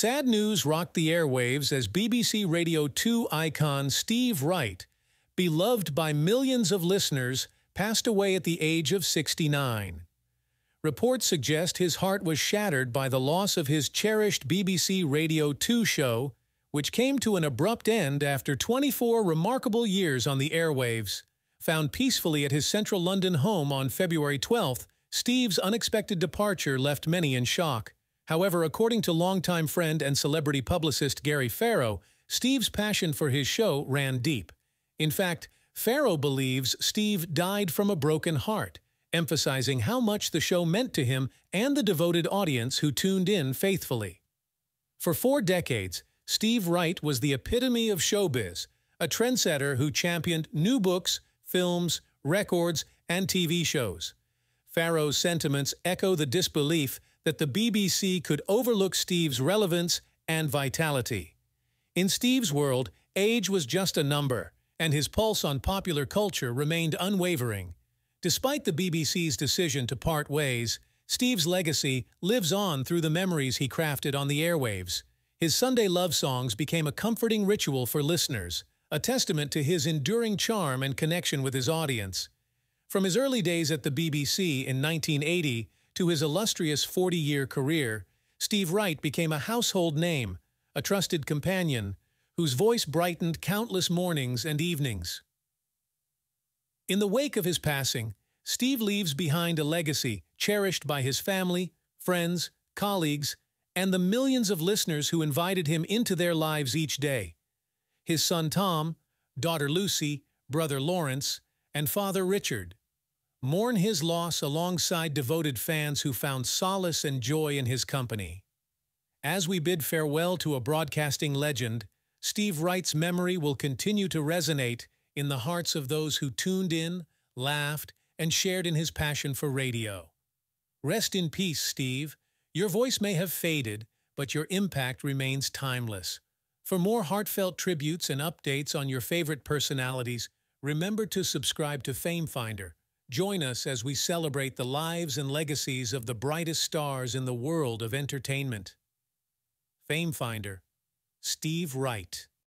Sad news rocked the airwaves as BBC Radio 2 icon Steve Wright, beloved by millions of listeners, passed away at the age of 69. Reports suggest his heart was shattered by the loss of his cherished BBC Radio 2 show, which came to an abrupt end after 24 remarkable years on the airwaves. Found peacefully at his central London home on February 12th, Steve's unexpected departure left many in shock. However, according to longtime friend and celebrity publicist Gary Farrow, Steve's passion for his show ran deep. In fact, Farrow believes Steve died from a broken heart, emphasizing how much the show meant to him and the devoted audience who tuned in faithfully. For four decades, Steve Wright was the epitome of showbiz, a trendsetter who championed new books, films, records, and TV shows. Farrow's sentiments echo the disbelief that the BBC could overlook Steve's relevance and vitality. In Steve's world, age was just a number, and his pulse on popular culture remained unwavering. Despite the BBC's decision to part ways, Steve's legacy lives on through the memories he crafted on the airwaves. His Sunday love songs became a comforting ritual for listeners, a testament to his enduring charm and connection with his audience. From his early days at the BBC in 1980 to his illustrious 40-year career, Steve Wright became a household name, a trusted companion, whose voice brightened countless mornings and evenings. In the wake of his passing, Steve leaves behind a legacy cherished by his family, friends, colleagues, and the millions of listeners who invited him into their lives each day. His son Tom, daughter Lucy, brother Lawrence, and father Richard mourn his loss alongside devoted fans who found solace and joy in his company. As we bid farewell to a broadcasting legend, Steve Wright's memory will continue to resonate in the hearts of those who tuned in, laughed, and shared in his passion for radio. Rest in peace, Steve. Your voice may have faded, but your impact remains timeless. For more heartfelt tributes and updates on your favorite personalities, remember to subscribe to FameFinder. Join us as we celebrate the lives and legacies of the brightest stars in the world of entertainment. Fame Finder, Steve Wright.